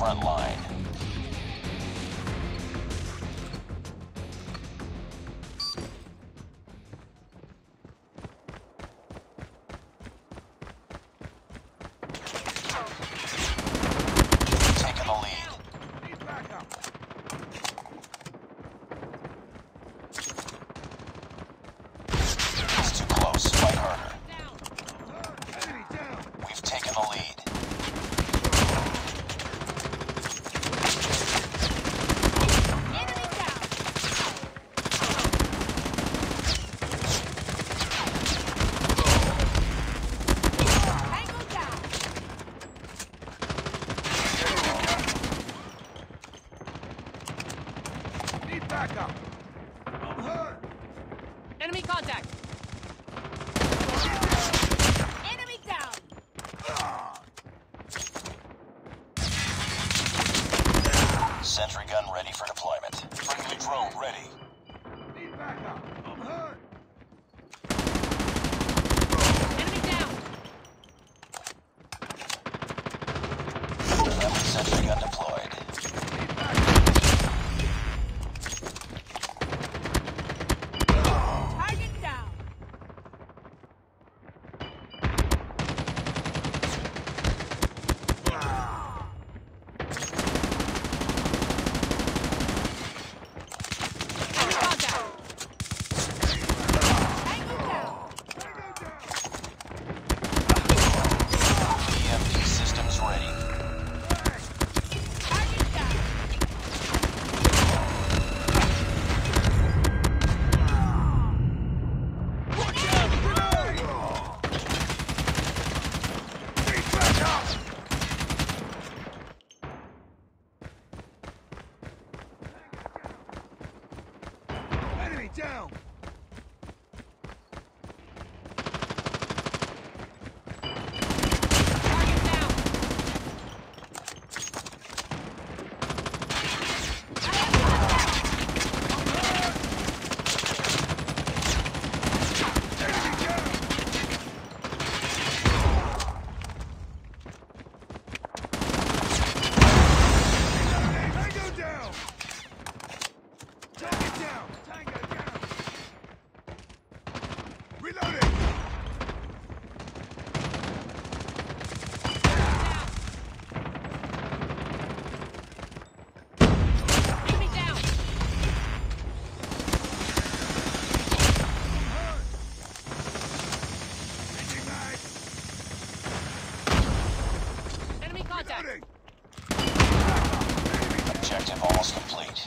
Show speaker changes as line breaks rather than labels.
front line.
Enemy
contact! Enemy down!
Sentry gun ready for deployment. Friendly drone ready.
down!
Objective almost complete.